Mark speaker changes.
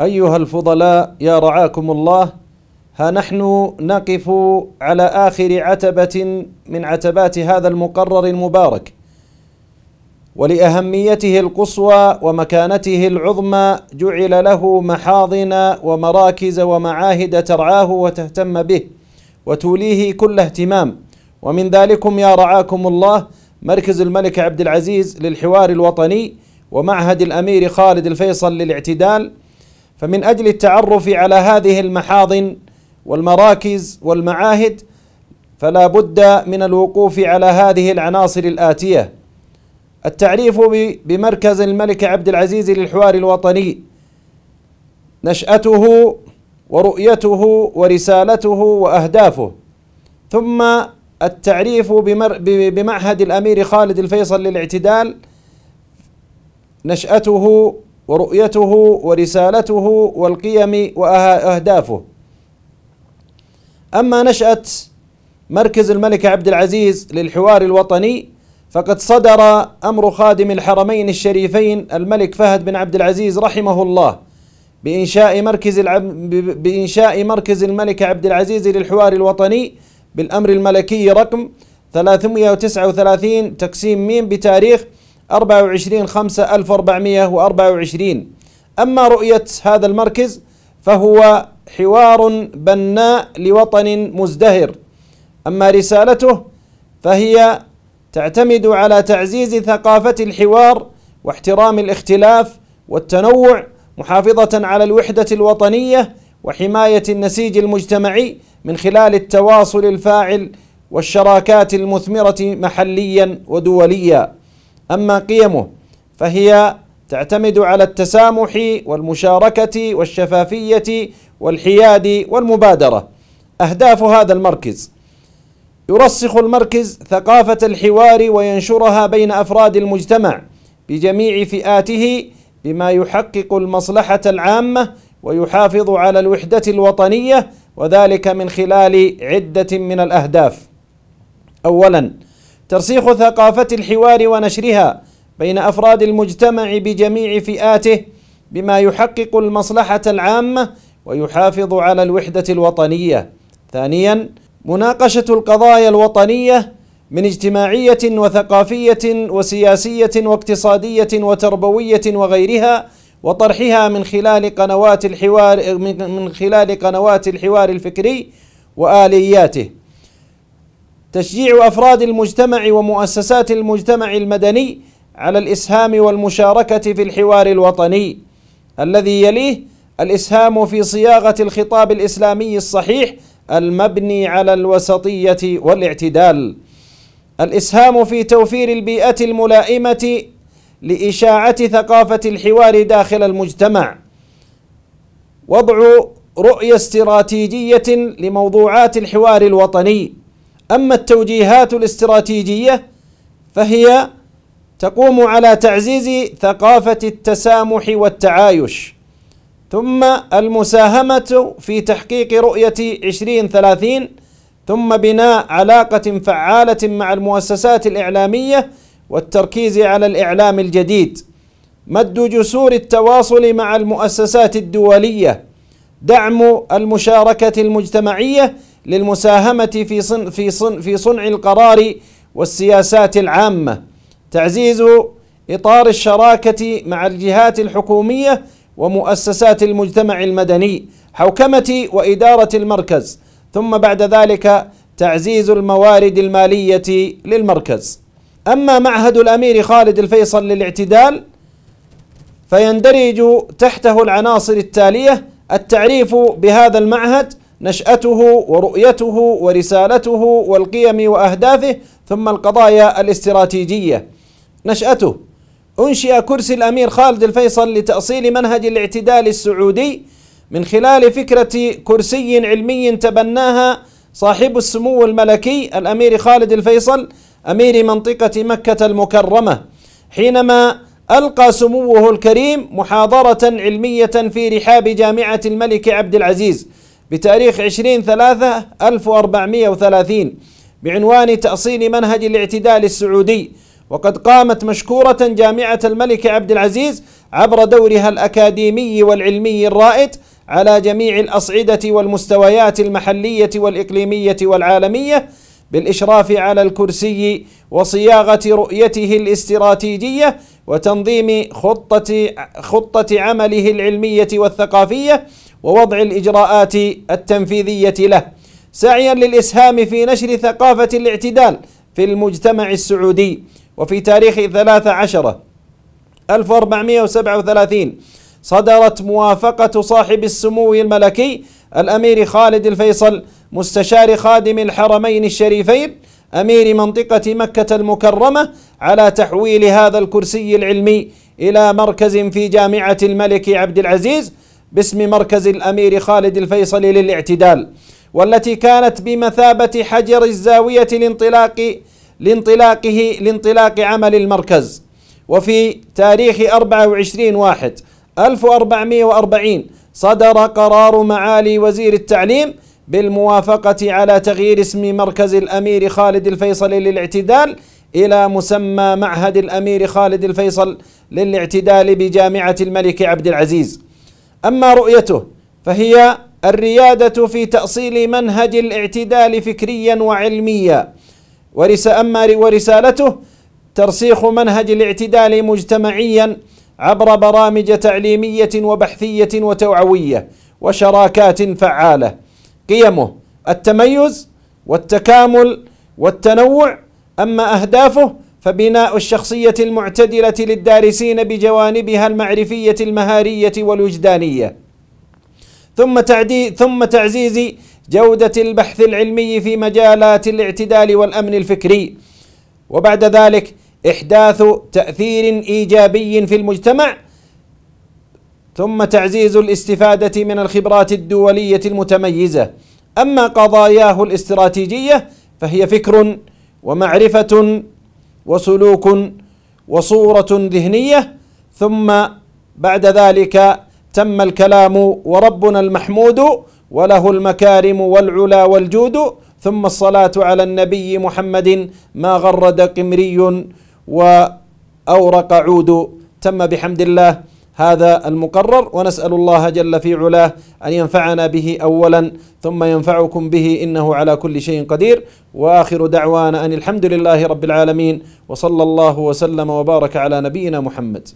Speaker 1: أيها الفضلاء يا رعاكم الله ها نحن نقف على آخر عتبة من عتبات هذا المقرر المبارك. ولأهميته القصوى ومكانته العظمى جعل له محاضن ومراكز ومعاهد ترعاه وتهتم به وتوليه كل اهتمام. ومن ذلكم يا رعاكم الله مركز الملك عبد العزيز للحوار الوطني ومعهد الأمير خالد الفيصل للاعتدال فمن أجل التعرف على هذه المحاضن والمراكز والمعاهد فلا بد من الوقوف على هذه العناصر الآتية. التعريف بمركز الملك عبد العزيز للحوار الوطني. نشأته ورؤيته ورسالته وأهدافه. ثم التعريف بمعهد الأمير خالد الفيصل للاعتدال. نشأته ورؤيته ورسالته والقيم وأهدافه. أما نشأة مركز الملك عبد العزيز للحوار الوطني فقد صدر أمر خادم الحرمين الشريفين الملك فهد بن عبد العزيز رحمه الله بإنشاء مركز بإنشاء مركز الملك عبد العزيز للحوار الوطني بالأمر الملكي رقم 339 تقسيم ميم بتاريخ 24 5 1424 أما رؤية هذا المركز فهو حوار بناء لوطن مزدهر. أما رسالته فهي تعتمد على تعزيز ثقافة الحوار واحترام الاختلاف والتنوع محافظة على الوحدة الوطنية وحماية النسيج المجتمعي من خلال التواصل الفاعل والشراكات المثمرة محليا ودوليا. أما قيمه فهي تعتمد على التسامح والمشاركة والشفافية والحياد والمبادرة أهداف هذا المركز يرسخ المركز ثقافة الحوار وينشرها بين أفراد المجتمع بجميع فئاته بما يحقق المصلحة العامة ويحافظ على الوحدة الوطنية وذلك من خلال عدة من الأهداف. أولاً ترسيخ ثقافة الحوار ونشرها بين أفراد المجتمع بجميع فئاته بما يحقق المصلحة العامة ويحافظ على الوحدة الوطنية. ثانياً مناقشة القضايا الوطنية من اجتماعية وثقافية وسياسية واقتصادية وتربوية وغيرها وطرحها من خلال قنوات الحوار من خلال قنوات الحوار الفكري وآلياته. تشجيع أفراد المجتمع ومؤسسات المجتمع المدني على الإسهام والمشاركة في الحوار الوطني الذي يليه الإسهام في صياغة الخطاب الإسلامي الصحيح المبني على الوسطية والاعتدال. الإسهام في توفير البيئة الملائمة لإشاعة ثقافة الحوار داخل المجتمع وضع رؤية استراتيجية لموضوعات الحوار الوطني أما التوجيهات الاستراتيجية فهي تقوم على تعزيز ثقافة التسامح والتعايش ثم المساهمة في تحقيق رؤية 2030 ثم بناء علاقة فعالة مع المؤسسات الإعلامية والتركيز على الإعلام الجديد مد جسور التواصل مع المؤسسات الدولية دعم المشاركة المجتمعية للمساهمة في صن في صن في صنع القرار والسياسات العامة. تعزيز إطار الشراكة مع الجهات الحكومية ومؤسسات المجتمع المدني حوكمة وإدارة المركز. ثم بعد ذلك تعزيز الموارد المالية للمركز. أما معهد الأمير خالد الفيصل للاعتدال فيندرج تحته العناصر التالية. التعريف بهذا المعهد نشأته ورؤيته ورسالته والقيم وأهدافه ثم القضايا الاستراتيجية. نشأته أنشئ كرسي الأمير خالد الفيصل لتأصيل منهج الاعتدال السعودي من خلال فكرة كرسي علمي تبناها صاحب السمو الملكي الأمير خالد الفيصل أمير منطقة مكة المكرمة حينما ألقى سموه الكريم محاضرة علمية في رحاب جامعة الملك عبد العزيز. بتاريخ 20 3 1430 بعنوان تأصيل منهج الاعتدال السعودي. وقد قامت مشكورة جامعة الملك عبد العزيز عبر دورها الأكاديمي والعلمي الرائد على جميع الأصعدة والمستويات المحلية والإقليمية والعالمية بالإشراف على الكرسي وصياغة رؤيته الاستراتيجية وتنظيم خطة خطة عمله العلمية والثقافية ووضع الإجراءات التنفيذية له سعيا للإسهام في نشر ثقافة الاعتدال في المجتمع السعودي. وفي تاريخ 13 1437 صدرت موافقة صاحب السمو الملكي الأمير خالد الفيصل مستشار خادم الحرمين الشريفين أمير منطقة مكة المكرمة على تحويل هذا الكرسي العلمي إلى مركز في جامعة الملك عبد العزيز باسم مركز الأمير خالد الفيصل للاعتدال والتي كانت بمثابة حجر الزاوية لانطلاق لانطلاقه لانطلاق عمل المركز. وفي تاريخ 24 واحد 1440 صدر قرار معالي وزير التعليم بالموافقة على تغيير اسم مركز الأمير خالد الفيصل للاعتدال إلى مسمى معهد الأمير خالد الفيصل للاعتدال بجامعة الملك عبد العزيز. أما رؤيته فهي الريادة في تأصيل منهج الاعتدال فكريا وعلميا. أما ورسالته ترسيخ منهج الاعتدال مجتمعيا عبر برامج تعليمية وبحثية وتوعوية وشراكات فعالة. قيمه التميز والتكامل والتنوع أما أهدافه فبناء الشخصية المعتدلة للدارسين بجوانبها المعرفية المهارية والوجدانية. ثم تعدي ثم تعزيز جودة البحث العلمي في مجالات الاعتدال والأمن الفكري. وبعد ذلك إحداث تأثير إيجابي في المجتمع. ثم تعزيز الاستفادة من الخبرات الدولية المتميزة. أما قضاياه الاستراتيجية فهي فكر ومعرفة وسلوك وصورة ذهنية ثم بعد ذلك تم الكلام وربنا المحمود وله المكارم والعلا والجود ثم الصلاة على النبي محمد ما غرد قمري وأورق عود. تم بحمد الله. هذا المقرر ونسأل الله جل في علاه أن ينفعنا به أولا ثم ينفعكم به إنه على كل شيء قدير. وآخر دعوانا أن الحمد لله رب العالمين وصلى الله وسلم وبارك على نبينا محمد.